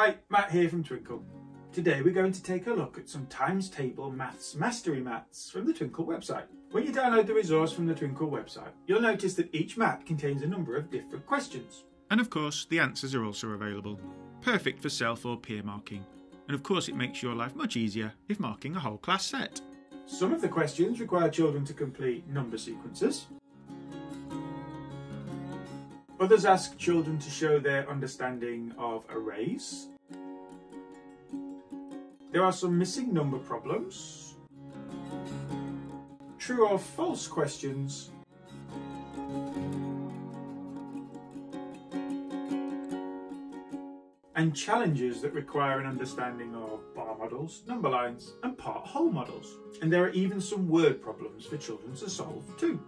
Hi, Mat here from Twinkl. Today we're going to take a look at some times table maths mastery mats from the Twinkl website. When you download the resource from the Twinkl website, you'll notice that each mat contains a number of different questions. And of course, the answers are also available. Perfect for self or peer marking. And of course, it makes your life much easier if marking a whole class set. Some of the questions require children to complete number sequences. Others ask children to show their understanding of arrays. There are some missing number problems, true or false questions, and challenges that require an understanding of bar models, number lines, and part whole models. And there are even some word problems for children to solve too.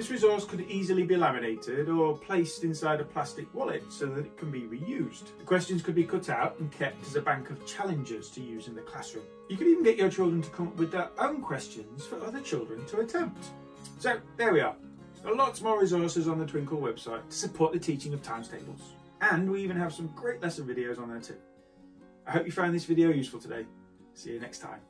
This resource could easily be laminated or placed inside a plastic wallet so that it can be reused. The questions could be cut out and kept as a bank of challenges to use in the classroom. You could even get your children to come up with their own questions for other children to attempt. So there we are. There are lots more resources on the Twinkl website to support the teaching of times tables. And we even have some great lesson videos on there too. I hope you found this video useful today. See you next time.